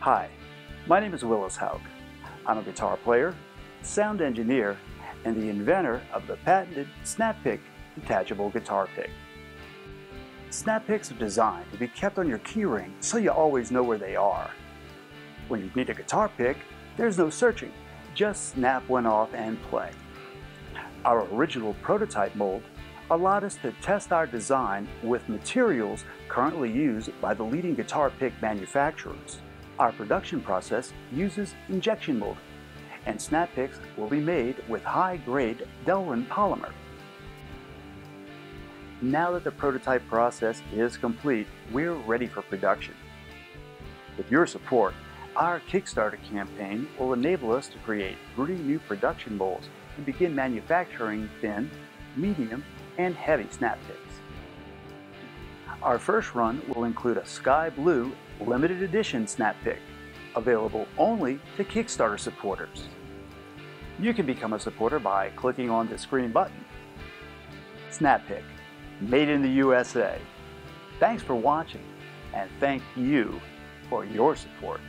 Hi, my name is Willis Hauk. I'm a guitar player, sound engineer, and the inventor of the patented Snap-Pick detachable guitar pick. Snap-Picks are designed to be kept on your keyring so you always know where they are. When you need a guitar pick, there's no searching, just snap one off and play. Our original prototype mold allowed us to test our design with materials currently used by the leading guitar pick manufacturers. Our production process uses injection molding, and snap picks will be made with high-grade Delrin polymer. Now that the prototype process is complete, we're ready for production. With your support, our Kickstarter campaign will enable us to create three new production molds and begin manufacturing thin, medium, and heavy snap picks. Our first run will include a sky blue limited edition snap pick, available only to Kickstarter supporters. You can become a supporter by clicking on the screen button. Snap Pick, made in the USA. Thanks for watching, and thank you for your support.